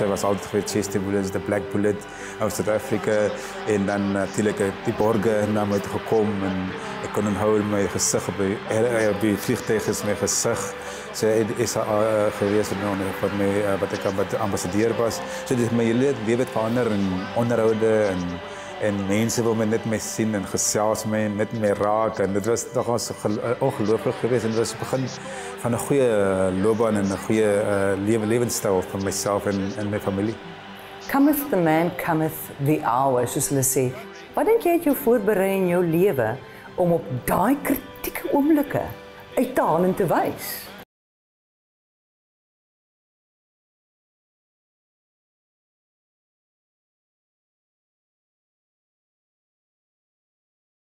harte was altyd vir Chester Bullets, the Black Bullet uit Suid-Afrika en dan natuurlik die borge na my toe gekom en ek kon onthou my gesig op die op die vliegtuig is my gesig so is gewees met my wat my uh, wat ek wat ambassadeur was. So dit my hele lewe het verander en onderhoude en en mense wil my net mee sien en gesels met my net mee raak en dit was nogal so ongelooflik geweest en dit was begin van 'n goeie loopbaan en 'n goeie uh, lewe lewenstyl vir myself en en my familie. Cometh the man cometh the hour soos hulle sê. Wat dink jy het jou voorberei in jou lewe om op daai kritieke oomblikke uit te haal en te wys?